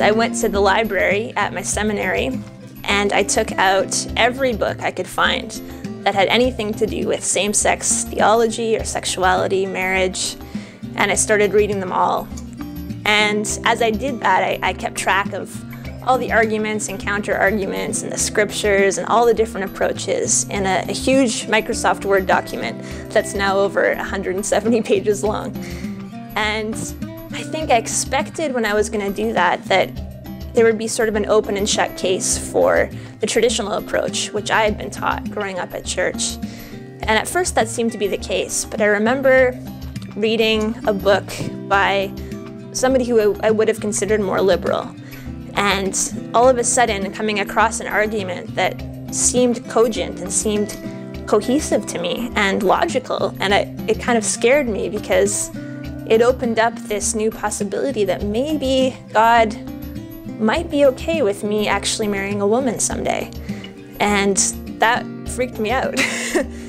I went to the library at my seminary and I took out every book I could find that had anything to do with same sex theology or sexuality, marriage, and I started reading them all. And as I did that, I, I kept track of all the arguments and counter arguments and the scriptures and all the different approaches in a, a huge Microsoft Word document that's now over 170 pages long. And I think I expected when I was going to do that that there would be sort of an open and shut case for the traditional approach, which I had been taught growing up at church. And at first that seemed to be the case, but I remember reading a book by somebody who I would have considered more liberal. And all of a sudden, coming across an argument that seemed cogent and seemed cohesive to me and logical. And it kind of scared me because it opened up this new possibility that maybe God might be okay with me actually marrying a woman someday. And that freaked me out.